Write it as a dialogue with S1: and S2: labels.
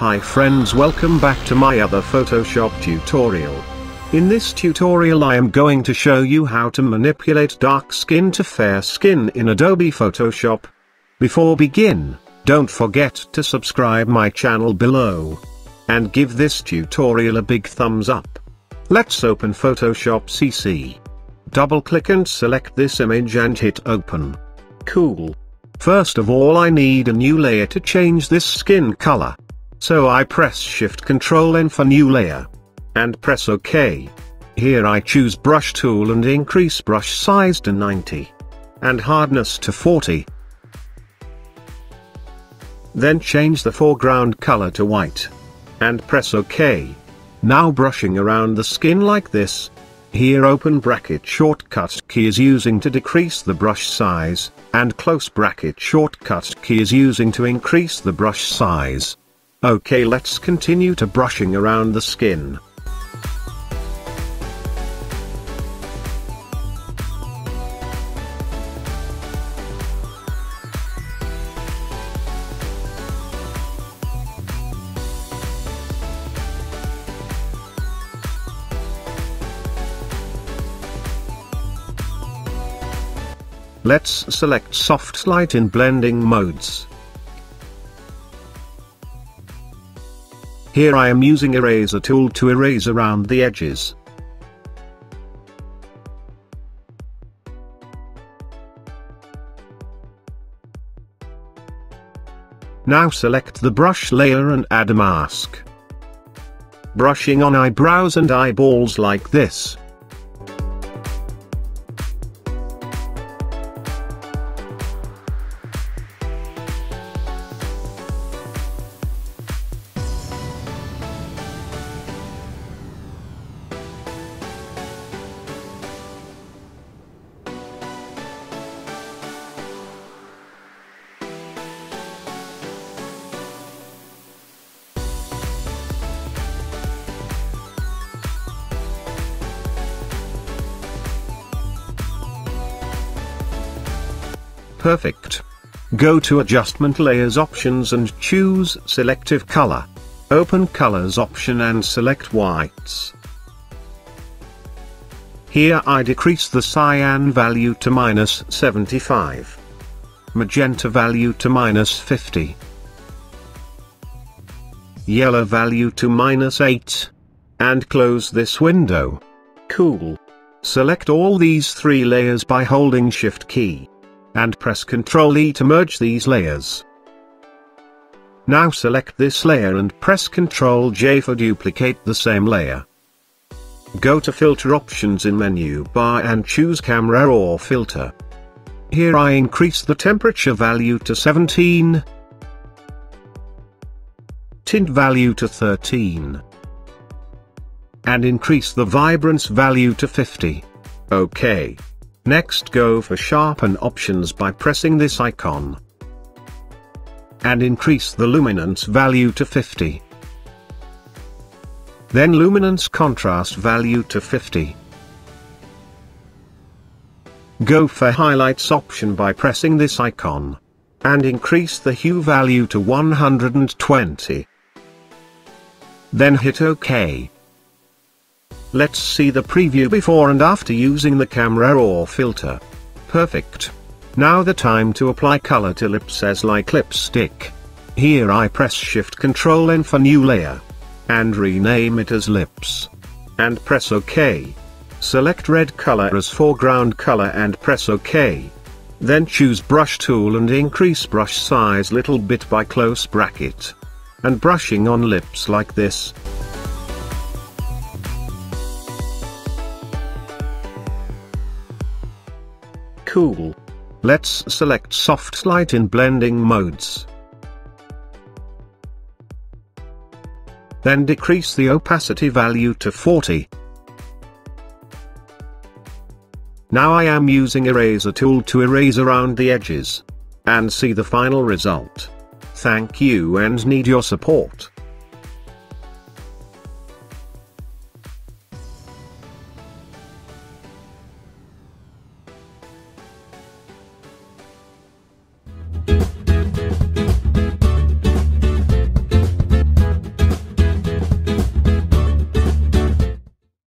S1: Hi friends welcome back to my other Photoshop tutorial. In this tutorial I am going to show you how to manipulate dark skin to fair skin in Adobe Photoshop. Before begin, don't forget to subscribe my channel below. And give this tutorial a big thumbs up. Let's open Photoshop CC. Double click and select this image and hit open. Cool. First of all I need a new layer to change this skin color. So I press Shift Ctrl N for new layer. And press OK. Here I choose brush tool and increase brush size to 90. And hardness to 40. Then change the foreground color to white. And press OK. Now brushing around the skin like this. Here open bracket shortcut key is using to decrease the brush size, and close bracket shortcut key is using to increase the brush size. Okay let's continue to brushing around the skin. Let's select soft light in blending modes. Here I am using eraser tool to erase around the edges. Now select the brush layer and add a mask. Brushing on eyebrows and eyeballs like this. Perfect. Go to Adjustment Layers options and choose Selective Color. Open Colors option and select Whites. Here I decrease the cyan value to minus 75. Magenta value to minus 50. Yellow value to minus 8. And close this window. Cool. Select all these three layers by holding Shift key and press Ctrl E to merge these layers. Now select this layer and press Ctrl J for duplicate the same layer. Go to filter options in menu bar and choose camera raw filter. Here I increase the temperature value to 17. Tint value to 13. And increase the vibrance value to 50. OK. Next go for sharpen options by pressing this icon. And increase the luminance value to 50. Then luminance contrast value to 50. Go for highlights option by pressing this icon. And increase the hue value to 120. Then hit OK. Let's see the preview before and after using the camera raw filter. Perfect. Now the time to apply color to lips as like lipstick. Here I press Shift Ctrl N for new layer. And rename it as lips. And press OK. Select red color as foreground color and press OK. Then choose brush tool and increase brush size little bit by close bracket. And brushing on lips like this. Cool. Let's select soft light in blending modes. Then decrease the opacity value to 40. Now I am using eraser tool to erase around the edges. And see the final result. Thank you and need your support.